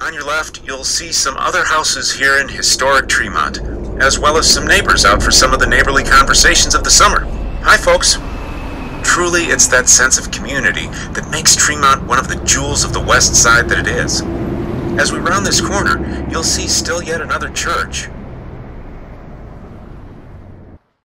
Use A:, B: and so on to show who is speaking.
A: On your left, you'll see some other houses here in historic Tremont, as well as some neighbors out for some of the neighborly conversations of the summer. Hi, folks. Truly, it's that sense of community that makes Tremont one of the jewels of the west side that it is. As we round this corner, you'll see still yet another church,